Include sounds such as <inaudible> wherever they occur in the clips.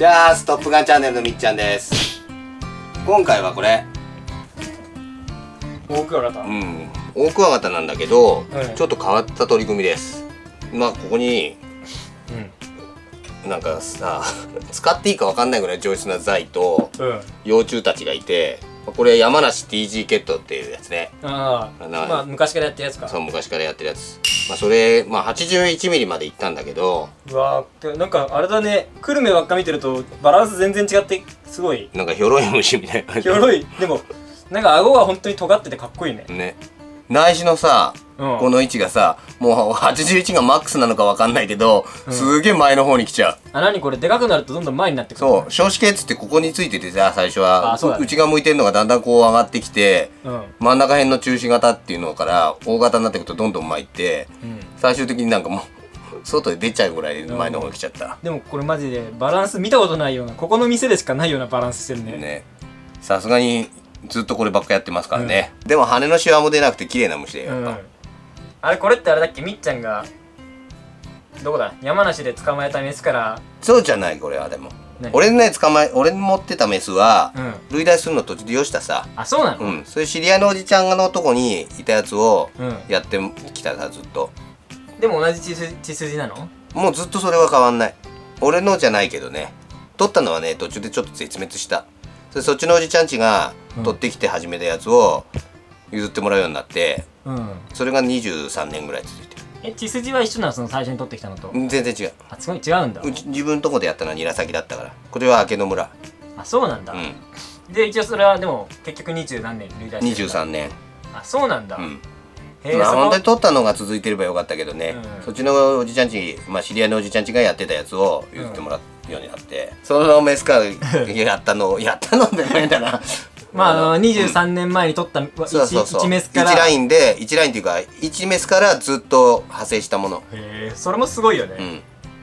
じゃあストップガンチャンネルのみっちゃんです。今回はこれ。大クワガタうん。オオクワガタなんだけど、はい。ちょっと変わった取り組みです。まあここにうん。なんかさ使っていいかわかんないぐらい上質な材とうん。幼虫たちがいてこれ山梨 TG ケットっていうやつね。ああなまあ昔からやってるやつか。そう昔からやってるやつ。まあそれまあ 81mm までいったんだけど。うわーなんかあれだね。久留米ばっか見てるとバランス全然違ってすごい。なんかひょろい虫みたいな。ひょろい。でもなんか顎が本当に尖っててかっこいいね。ね。内視のさ、うんこの位置がさもう81がマックスなのかわかんないけど、うん。すげえ前の方に来ちゃう。あ何これ？でかくなるとどんどん前になってくるそう。少子系っつってここについててさ最初は。ね。内側向いてるのがだんだんこう上がってきてうん。真ん中辺の中心型っていうのから大型になってくるとどんどん前行ってうん。最終的になんかもう外で出ちゃうぐらい前の方に来ちゃった、でもこれマジでバランス見たことないようなここの店でしかないようなバランスしてるね。ね。さすがにずっとこればっかやってますからね、でも羽のシワも出なくて綺麗な虫だようんやっぱ、あれこれってあれだっけ？みっちゃんがどこだ？山梨で捕まえたメスから。そうじゃないこれはでも。何俺のね捕まえ俺の持ってたメスは、うん。類似するの途中でよしたさ。あそうなの？うん。そういう知り合いのおじちゃんのとこにいたやつをうん。やってきたさずっと。でも同じ血筋血筋なの？もうずっとそれは変わんない。俺のじゃないけどね。取ったのはね途中でちょっと絶滅した。それそっちのおじちゃんちがうん。取ってきて始めたやつを譲ってもらうようになってうん。それが23年ぐらい続いてる。え血筋は一緒なのその最初に取ってきたのと？うん全然違う。あすごい違うんだ。うち自分のとこでやったのは韮崎だったから。これは明野村。あそうなんだ、うん。で一応それはでも結局二十何年類似してるんだ。23年。あそうなんだ、うん。まあ本当に取ったのが続いてればよかったけどね、うん。そっちのおじちゃんち、まあ、知り合いのおじちゃんちがやってたやつを譲ってもらうようになって、そのメスカ <laughs> やったのやったのって変だなまああの23年前に取ったそうそうそう。1メスから。1ラインで1ラインっていうか1メスからずっと派生したもの。へえそれもすごいよね、うん。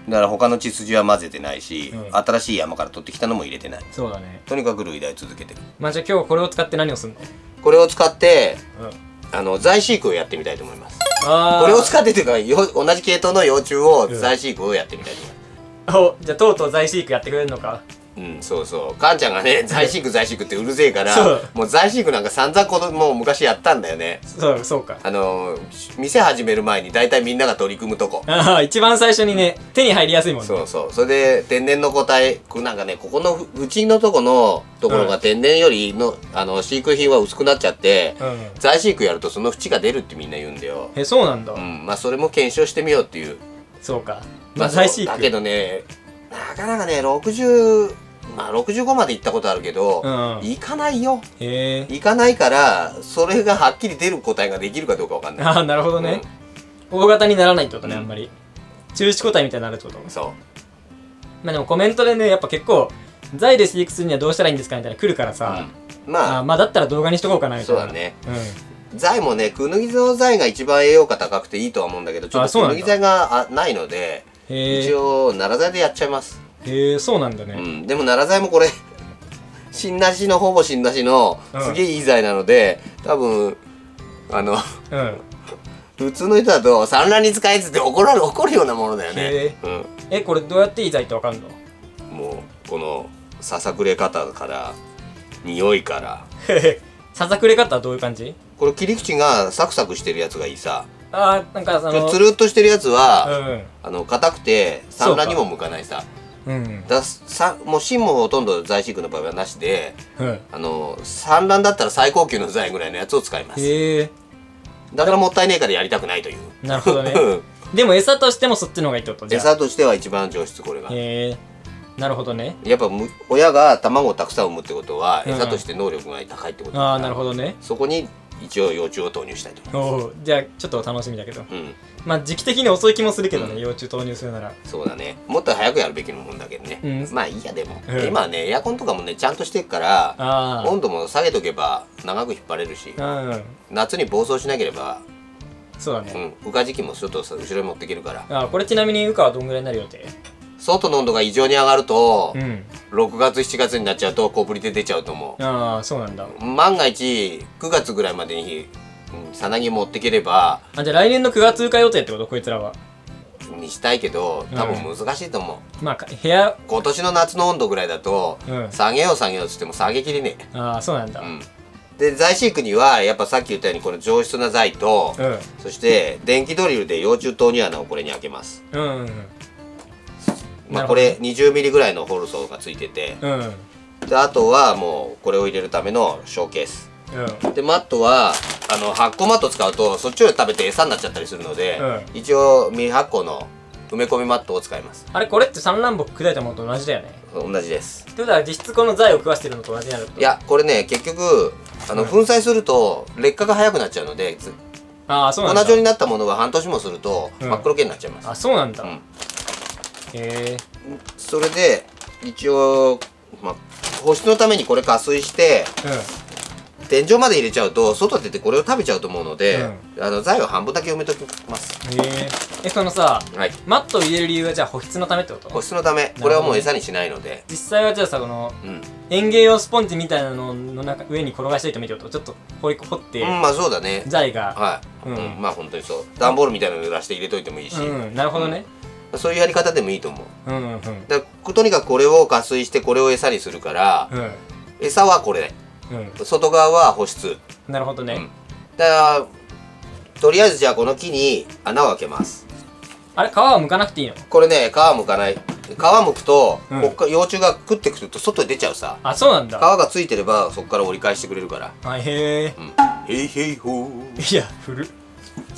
だから他の血筋は混ぜてないし、うん。新しい山から取ってきたのも入れてない。そうだね。とにかく類題続けてるまあじゃあ今日これを使って何をするの？これを使ってうん。あの在飼育をやってみたいと思います。これを使ってというかよ同じ系統の幼虫を在飼育をやってみたいと思います、おじゃあとうとう在飼育やってくれるのかうん、そうそう。母ちゃんがね、<laughs> 在飼育在飼育ってうるせえからそう、もう在飼育なんか散々子供も昔やったんだよね。そうそうかあのー、店始める前に大体みんなが取り組むとこ。ああ一番最初にね手に入りやすいもんねそうそう。それで、天然の個体、こうなんかね、ここのふうちのとこのところが天然よりの、あの、飼育品は薄くなっちゃって、うん在飼育やるとその縁が出るってみんな言うんだよ。えそうなんだ、うん、まあそれも検証してみようっていう。そうかまあ、まあ在飼育だけどね、なかなかね、60、まあ65まで行ったことあるけど、うん。行かないよ。行かないからそれがはっきり出る答えができるかどうかわかんない。ああなるほどね、大型にならないってことね、あんまり。中止個体みたいになるってこと？そまあでもコメントでねやっぱ結構財で飼育するにはどうしたらいいんですかみたいな来るからう、さ、うん、まあ。あまあだったら動画にしとこうかなみたいな。そうだね。う材もねクヌギの材が一番栄養価高くていいとは思うんだけどちょっとあそうなんだ。クヌギ材があないので一え。応奈良材でやっちゃいます、へえそうなんだね、うん、でも奈良材もこれ <laughs> 新なしのほぼ新なしのうん。すげえいい材なので多分あのうん。普通の人だと産卵に使えっつって怒られ怒るようなものだよね。へ、うん、えこれどうやっていい材ってわかんの？もうこのささくれ方から匂いから。<laughs> ささくれ方はどういう感じ？これ切り口がサクサクしてるやつがいいさ。あーなんかそのつるっとしてるやつは、うん。あの硬くて産卵にも向かないさうん。ださもう芯もほとんど在飼育の場合はなしでうんあの産卵だったら最高級の材ぐらいのやつを使います。だからもったいねえからやりたくないという。なるほどね。う <laughs> んでも餌としてもそっちの方がいいってこと餌としては一番上質これが。へえ。なるほどね。やっぱむ親が卵をたくさん産むってことはうん餌として能力が高いってことだ。ああからなるほどね。そこに一応幼虫を投入したいと。思いおおじゃあちょっと楽しみだけど。ますうん。まあ時期的に遅い気もするけどね、うん。幼虫投入するなら。そうだね。もっと早くやるべきのもんだけどね、うん。まあいいやでも、うん。今はねエアコンとかもねちゃんとしてるからあ温度も下げとけば長く引っ張れるしあうん。夏に暴走しなければ、そうだね、うん、浮かじきもちょっと後ろに持っていけるから。あーこれちなみに羽化はどんぐらいになる予定？外の温度が異常に上がると、うん。6月7月になっちゃうと小ぶりで出ちゃうと思ああそうなんだ。う万が一9月ぐらいまでに、うん、さなぎ持っていければ、あじゃあ来年の9月羽化予定ってこと？こいつらは。にしたいけど多分難しいと思う、まあか部屋。今年の夏の温度ぐらいだと、うん。下げよう下げようっつっても下げきれね。えああそうなんだ。うん。で材飼育にはやっぱさっき言ったようにこの上質な材と、うん。そして電気ドリルで幼虫投入穴をこれに開けます、うんうんまあ、これ 20mm ぐらいのホルソーがついてて。うん。うんであとはもうこれを入れるためのショーケース。うん。でマットはあの発酵マット使うとそっちを食べて餌になっちゃったりするので、う一応未発酵の埋め込みマットを使います。あれ？これって産卵木砕いたものと同じだよね。同じです。ってことは実質この材を食わしてるのと同じになるいやこれね結局あのうん。粉砕すると劣化が早くなっちゃうのでずああそうなんだ。粉状になったものが半年もするとうん真っ黒系になっちゃいます、あそうなんだ、うんへえそれで一応、まあ、保湿のためにこれ加水して天井まで入れちゃうと外出てこれを食べちゃうと思うので、あの材を半分だけ埋めときます。うんへええそのさはい。マットを入れる理由はじゃあ保湿のためってこと？保湿のため。これはもう餌にしないので。実際はじゃあさこのうん、園芸用スポンジみたいなのの中上に転がしていてもいいってことちょっと掘り掘って、うん、まあそうだね。材が。はい、ううんんまあ本当にそう。段ボールみたいなの濡らして入れといてもいいし、うんなるほどねそういうやり方でもいいと思う。うんうんうん。だとにかくこれを加水してこれを餌にするから、うん。餌はこれ。うん。外側は保湿。なるほどね、うん。だからとりあえずじゃあこの木に穴を開けます。あれ皮は剥かなくていいの？これね皮むかない。皮むくと、うん。こっから幼虫が食ってくると外に出ちゃうさ。あそうなん皮だがついてればそこから折り返してくれるから。あへうん。へいへいほー。えいや古っ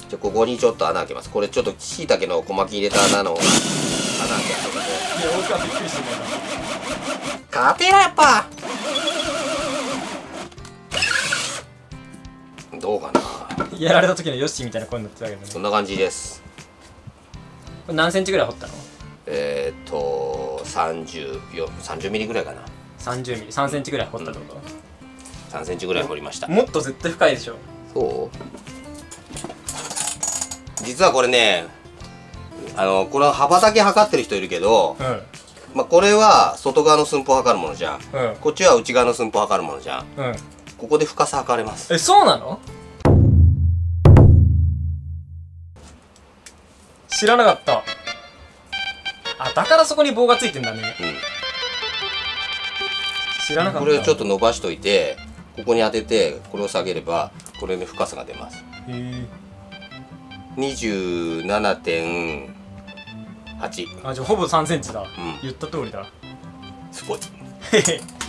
じゃあここにちょっと穴開けます。これちょっとしいたけの小巻き入れた穴の穴開けます。のでいや僕はびっくりしてた勝てなやっぱどうかな。やられた時のヨッシーみたいな声になってたけどね。そんな感じです。これ何センチぐらい掘ったの？えー、っと30 30ミリぐらいかな。30ミリ。3センチぐらい掘ったってこ3センチぐらい掘りました。ともっと絶対深いでしょ。そう？実はこれねあのこの幅だけ測ってる人いるけど、うん。まあ、これは外側の寸法を測るものじゃん。うん。こっちは内側の寸法を測るものじゃん。うん。ここで深さ測れます。えそうなの？知らなかった。あだからそこに棒がついてんだね。うん。知らなかった。これをちょっと伸ばしといてここに当ててこれを下げればこれの深さが出ます。へえ27.8あじゃあほぼ3センチだ、ん。言った通りだ。すごい。<laughs>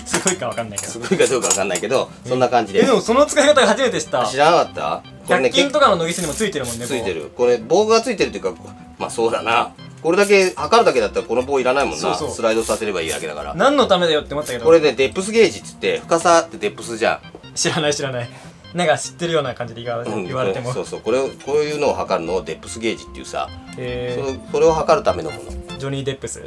すごいかわかんないけど。すごいかどうかわかんないけどそんな感じで。えでもその使い方初めて知った。知らなかった？これね100均とかのノギスにもついてるもんねついてる。これ棒がついてるっていうかまあそうだな。これだけ測るだけだったらこの棒いらないもんな。スライドさせればいいだけだから。何のためだよって思ったけどこれねデップスゲージっつって深さってデップスじゃ知らない知らないなんか知ってるような感じで言わん、うん言われてもそうそう。これをこういうのを測るのをデップスゲージっていうさ。へそれそれを測るためのもの。えジョニー・デップス？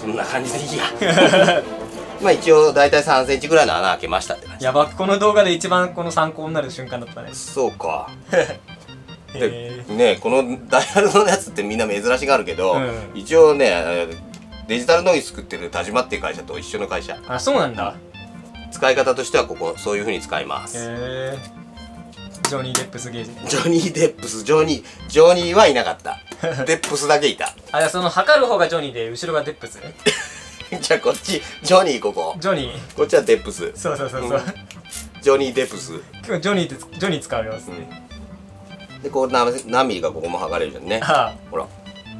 そんな感じでいいや。<laughs> まあ一応大体3センチぐらいの穴開けましたって感じ。やばこの動画で一番この参考になる瞬間だったね。そうか。<laughs> へでえねこのダイヤルのやつってみんな珍しがるけど、うん。一応ねえーデジタルノギス作ってる田島っていう会社と一緒の会社。あそうなんだ使い方としてはここそういう風に使います、へえジョニー・デップスゲージ。ジョニー・デップスジョニージョニーはいなかった。<laughs> デップスだけいた。あじゃあその測る方がジョニーで後ろがデップス？<laughs> じゃあこっちジョニーここ。ジョニー。こっちはデップス。そうそうそうそう。ジョニー・デップス。今日ジョニーってジョニー使うよっつって、でこう何何ミリかここも測れるじゃんね。あほら。あ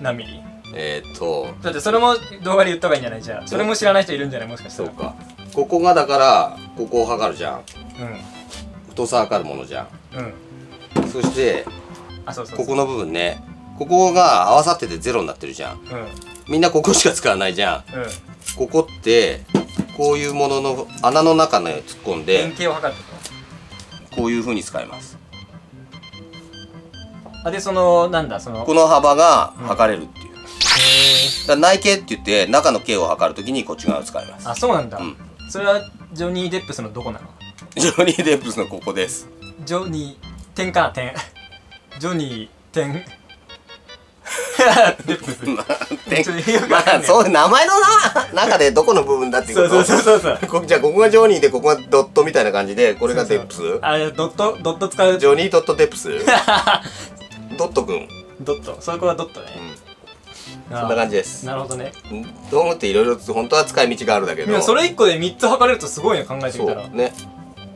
何ミリ？えー、っと。だってそれも動画で言った方がいいんじゃない？じゃあ。それも知らない人いるんじゃない？もしかしたら。そうかここがだからここを測るじゃん。う太さ測るものじゃん。んうん。そしてあそうそうここの部分ねここが合わさっててゼロになってるじゃん。うん。みんなここしか使わないじゃん。うん。ここってこういうものの穴の中に突っ込んで円形を測るってここういう風に使います。とあでそのなんだその。この幅が測れるっていう、へだから内径って言って中の径を測るときにこっち側を使います。ーあそうなんだ、うんそれはジョニー・デップスのどこなの？ジョニー・デップスのここです。ジョニー点かな点 <laughs> ジョニー点 <laughs> デップス。まあそう名前のな中でどこの部分だっていうこと。そうそうそうそう <laughs> こじゃあここがジョニーでここがドットみたいな感じでこれがデップス？あれドットドット使う。ジョニー・ドット・デップス。ドットくん、うん、ドット。そこはドットねそんな感じです。なるほどね。道具っていろいろ本当は使い道があるんだけど。それ1個で3つ測れるとすごいね考えてみたら。そうね。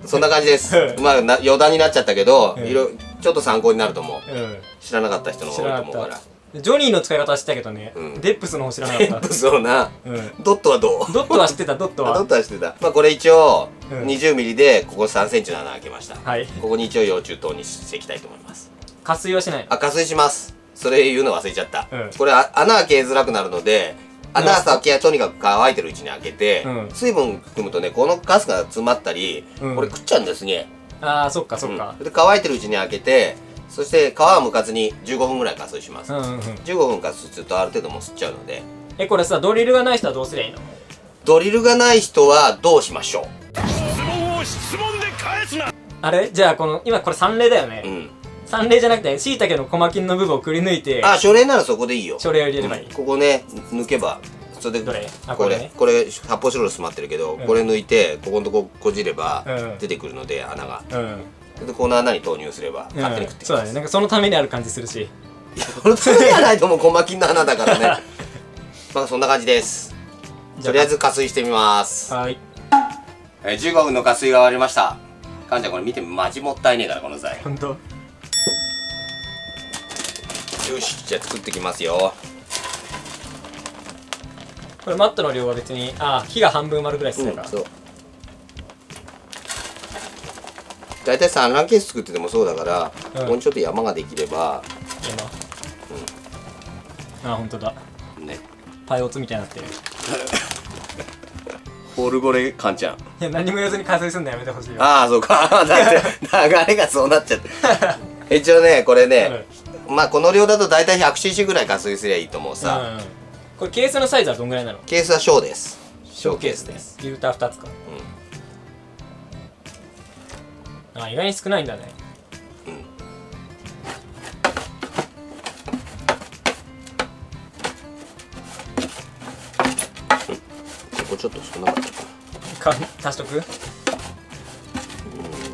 そんな感じです。うん。まあな余談になっちゃったけど、うん。いろちょっと参考になると思う。うん。知らなかった人の方が多いと思うかかった。ジョニーの使い方は知ったけどね、うん。デップスの方知らなかった。らそうな。うん。ドットはどう？ドットは知ってたドットあドはットはしてた。まあこれ一応うん。20mm でここ3センチの穴開けました、はい。ここに一応幼虫等にしていきたいと思います。加水はしない。のあ加水しますそれ言うの忘れちゃった、うん。これあ穴開けづらくなるので穴先はとにかく乾いてるうちに開けて、うん。水分含むとねこのガスが詰まったり、うん。これ食っちゃうんですね。ああそっかそっか。うん。で乾いてるうちに開けてそして皮は剥かずに15分ぐらい加水します、うんうんうん。15分加水するとある程度もう吸っちゃうので。えこれさドリルがない人はどうすりゃいいの？ドリルがない人はどうしましょ質問を質問で返すな。あれ？じゃあこの今これ3例だよね、ううん3例じゃなくてしいたけの小巻きの部分をくり抜いてあ書類ならそこでいいよ。書類を入れればいい、うん。ここね抜けばそれでどれ？あこれ。これね。これ発泡スチロール詰まってるけど、うん。これ抜いてここのとここじればうん。出てくるので穴が。うん、でこの穴に投入すれば勝手に食ってきそうだね。なんかそのためにある感じするし。それじゃないともう小巻きの穴だからね。<laughs> まあそんな感じです。とりあえず加水してみます。はい。えー15分の加水が終わりました。かんちゃんこれ見てマジもったいねえからこの材本当？よしじゃあ作ってきますよ。これマットの量は別にあー火が半分埋まるぐらいっすね、そう。大体産卵ケース作っててもそうだから、うん。ここにちょっと山ができれば。今、あ本当だ。ね。パイオツみたいになってる。<laughs> オルゴレカンちゃん。いや何も言わずに加水すんのやめてほしいよ。ああそうか。<laughs> だって流れがそうなっちゃって。一応ねこれね、まあこの量だと大体 100cc ぐらい加水すりゃいいと思うさ、うん、これケースのサイズはどんぐらいなの？ケースは小です。ショーケースです。フィルター2つかあ意外に少ないんだね。ここちょっと少なかったかか足しとく？うん。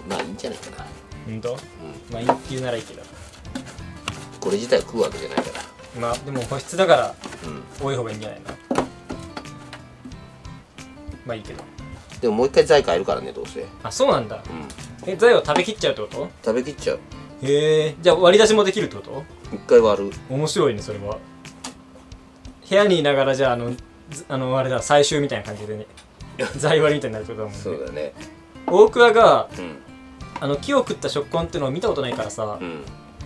まあいいんじゃないかな。ほん。と、まあいいって言うならいいけどこれ自体食うわけじゃないから。まあでも保湿だからうん。多い方がいいんじゃないの？まあいいけど。でももう一回材変えるからねどうせ。うんあそうなんだ。え材を食べきっちゃうってこと？食べきっちゃう。へえ。じゃあ割り出しもできるってこと？一回割る。面白いねそれは部屋にいながらじゃああのずあのあれだ最終みたいな感じでね <laughs> 材割りみたいになるってことだもんねそうだね。大桑がうん。あの木を食った食痕ってのを見たことないからさうん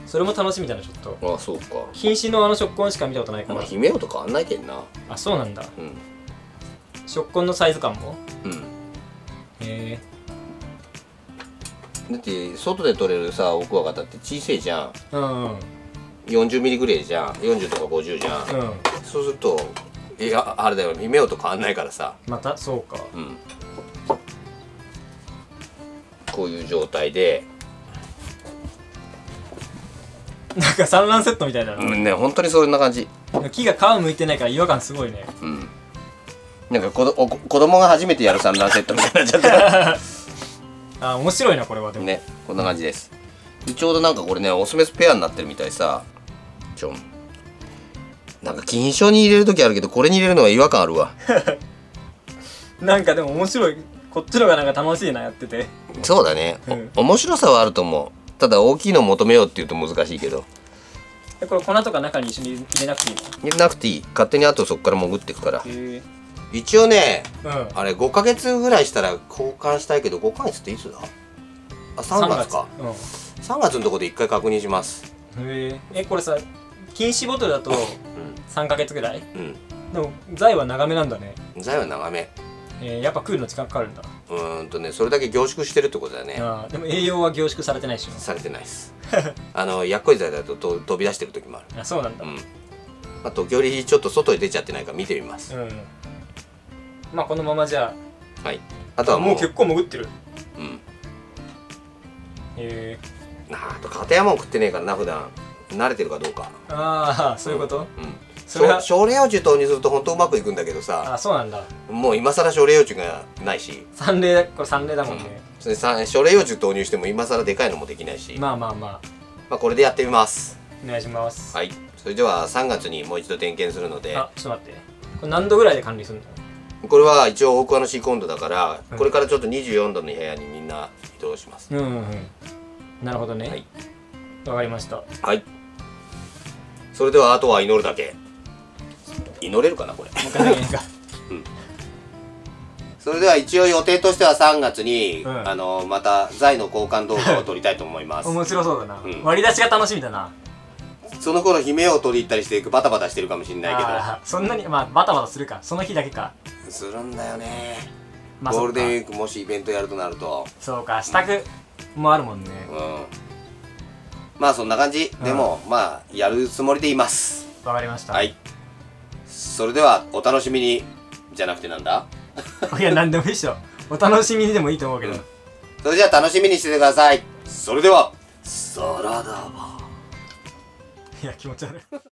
それも楽しみだなちょっと。ああそうか。瀕死のあの食痕しか見たことないから。まあ姫と変わんないけんな。あそうなんだ。うん。食痕のサイズ感も？うん。へえ。だって外で取れるさ奥若って小さいじゃん。うんうん。40ミリぐらいじゃん。40とか50じゃん、うん。そうするといやあれだよ姫と変わんないからさ。またそうか。うん。こういう状態でなんか産卵セットみたいだな、うんね本当にそんな感じ。木が皮むいてないから違和感すごいね。うん。なんか子どお子供が初めてやる産卵セットみたいになっちゃっ <laughs> あ面白いなこれはでも、たねこんな感じです。でちょうどなんかこれねオスメスペアになってるみたいさ。ちょん。なんか金賞に入れる時あるけどこれに入れるのは違和感あるわ。<laughs> なんかでも面白い。こっちのがなんか楽しいなやってて。そうだね、うん。お面白さはあると思うただ大きいのを求めようっていうと難しいけど。えこれ粉とか中に一緒に入れなくていいの？入れなくていい。勝手にあとそこから潜っていくから。一応ねうん。あれ5ヶ月ぐらいしたら交換したいけど5ヶ月っていつだ？あ3月か。うん。3月のとこで1回確認します。へえ。えこれさ禁止ボトルだと3ヶ月ぐらい？うん。でも材は長めなんだね。材は長め。えー、やっぱ食うの時間かかるんだうーんとねそれだけ凝縮してるってことだね。あーでも栄養は凝縮されてないし。されてないです。<laughs> あのやっこい材だとと飛び出してる時もある。あそうなんだ。うん。まあ時折ちょっと外に出ちゃってないか見てみます。うんまあこのままじゃはい。あとあはもうもう結構潜ってる。うん。へえ。あと片山も食ってねえからな普段。慣れてるかどうか。ああそういうこと、うんそれは少量幼虫投入すると本当うまくいくんだけどさ。あそうなんだ。もう今更少量幼虫がないし。三例だこれ三例だもんね、それさ少量幼虫投入しても今更でかいのもできないし、ままあまあ。まああこれでやってみます。お願いします。はい。そそれでは3月にもう一度点検するので。あちょっと待って。これ何度ぐらいで管理するの？これは一応大桑のシーコンドだから、うん。これからちょっと24度の部屋にみんな移動します。うんうんうん。なるほどね。はい。わかりました。はい。それではあとは祈るだけ祈れるかなこれ。も <laughs> う一回だけいいかそれでは一応予定としては3月に、うん。あのまた財の交換動画を撮りたいと思います。面白そうだな、うん。割り出しが楽しみだな。その頃姫を取り行ったりしてバタバタしてるかもしれないあーそんなにまあバタバタするか。その日だけか。けどするんだよね、まあゴールデンウィークもしイベントやるとなると。そうか支度もあるもんね。うん。まあそんな感じ、でもまあやるつもりでいます。わかりました。はいそれではお楽しみに。じゃなくてなんだ？<laughs> いや何でもいいっしょ。お楽しみにでもいいと思うけど、うん。それじゃあ楽しみにしててください。それではサラダバいや気持ち悪い